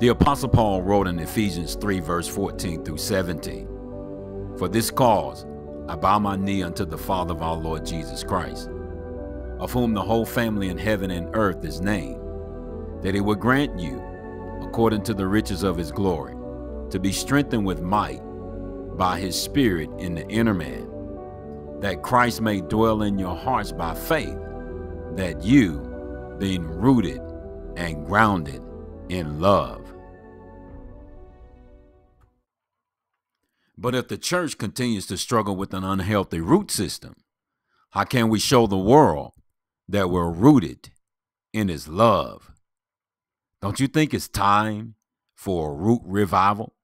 The Apostle Paul wrote in Ephesians 3, verse 14 through 17 For this cause I bow my knee unto the Father of our Lord Jesus Christ, of whom the whole family in heaven and earth is named, that he would grant you, according to the riches of his glory, to be strengthened with might by his Spirit in the inner man, that Christ may dwell in your hearts by faith, that you, being rooted and grounded in love. But if the church continues to struggle with an unhealthy root system, how can we show the world that we're rooted in his love? Don't you think it's time for a root revival?